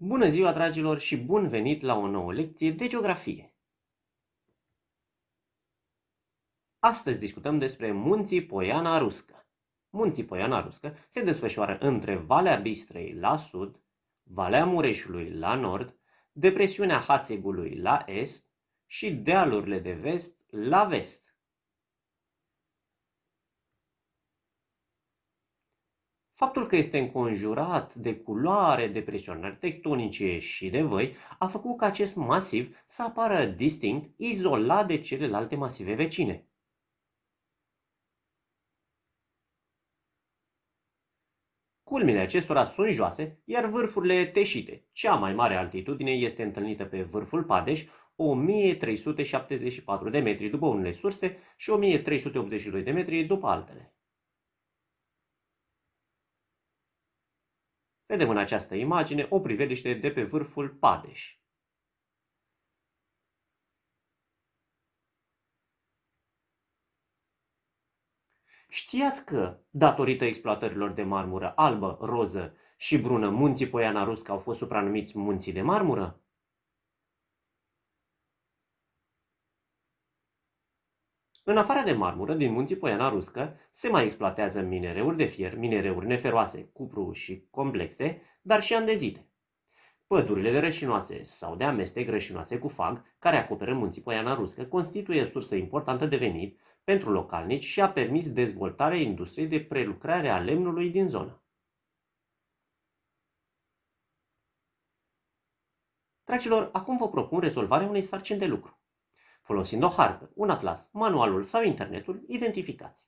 Bună ziua, dragilor, și bun venit la o nouă lecție de geografie! Astăzi discutăm despre munții Poiana Ruscă. Munții Poiana Ruscă se desfășoară între Valea Bistrei la sud, Valea Mureșului la nord, depresiunea Hațegului la est și dealurile de vest la vest. Faptul că este înconjurat de culoare, de presiuni tectonice și de văi a făcut ca acest masiv să apară distinct, izolat de celelalte masive vecine. Culmile acestora sunt joase, iar vârfurile teșite. Cea mai mare altitudine este întâlnită pe vârful Padeș, 1374 de metri după unele surse și 1382 de metri după altele. Vedem în această imagine o priveliște de pe vârful Padeș. Știați că, datorită exploatărilor de marmură albă, roză și brună, munții Poiana Rusca au fost supranumiți munții de marmură? În afară de marmură, din munții Poiana Ruscă, se mai exploatează minereuri de fier, minereuri neferoase, cupru și complexe, dar și andezite. Pădurile de rășinoase sau de amestec rășinoase cu fag, care acoperă munții Poiana Ruscă, constituie o sursă importantă de venit pentru localnici și a permis dezvoltarea industriei de prelucrare a lemnului din zonă. Dragilor, acum vă propun rezolvarea unei sarcini de lucru. Folosind o hartă, un atlas, manualul sau internetul, identificați.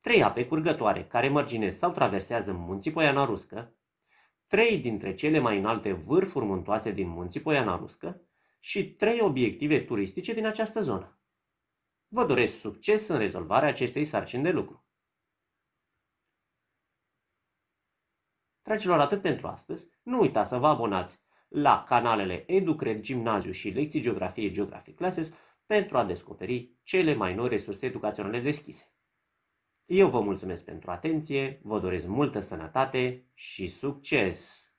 Trei ape curgătoare care mărginesc sau traversează munții Poiana Ruscă, trei dintre cele mai înalte vârfuri muntoase din munții Poiana Ruscă și trei obiective turistice din această zonă. Vă doresc succes în rezolvarea acestei sarcini de lucru. Dragilor, atât pentru astăzi. Nu uitați să vă abonați la canalele Educred Gimnaziu și Lecții Geografie Geographic Classes pentru a descoperi cele mai noi resurse educaționale deschise. Eu vă mulțumesc pentru atenție, vă doresc multă sănătate și succes!